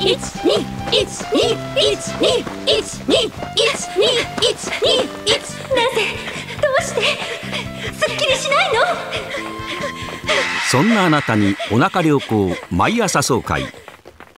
一二一二一二一二一二一二一なぜどうしてすっきりしないのそんなあなたにお腹旅行毎朝総会